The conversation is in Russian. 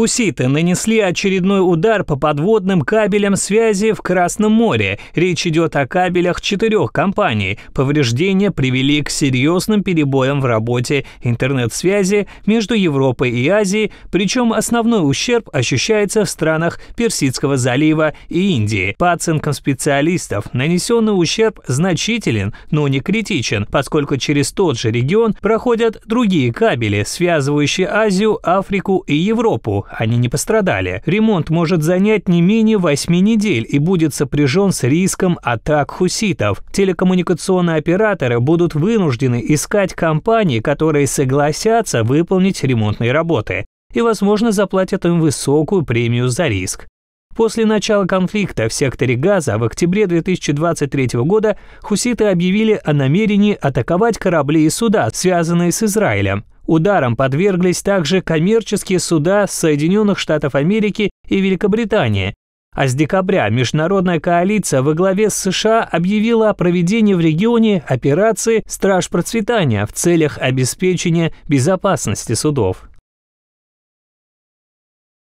Хуситы нанесли очередной удар по подводным кабелям связи в Красном море. Речь идет о кабелях четырех компаний. Повреждения привели к серьезным перебоям в работе интернет-связи между Европой и Азией, причем основной ущерб ощущается в странах Персидского залива и Индии. По оценкам специалистов, нанесенный ущерб значителен, но не критичен, поскольку через тот же регион проходят другие кабели, связывающие Азию, Африку и Европу они не пострадали. Ремонт может занять не менее 8 недель и будет сопряжен с риском атак хуситов. Телекоммуникационные операторы будут вынуждены искать компании, которые согласятся выполнить ремонтные работы и, возможно, заплатят им высокую премию за риск. После начала конфликта в секторе Газа в октябре 2023 года хуситы объявили о намерении атаковать корабли и суда, связанные с Израилем. Ударом подверглись также коммерческие суда Соединенных Штатов Америки и Великобритании. А с декабря международная коалиция во главе с США объявила о проведении в регионе операции «Страж процветания» в целях обеспечения безопасности судов.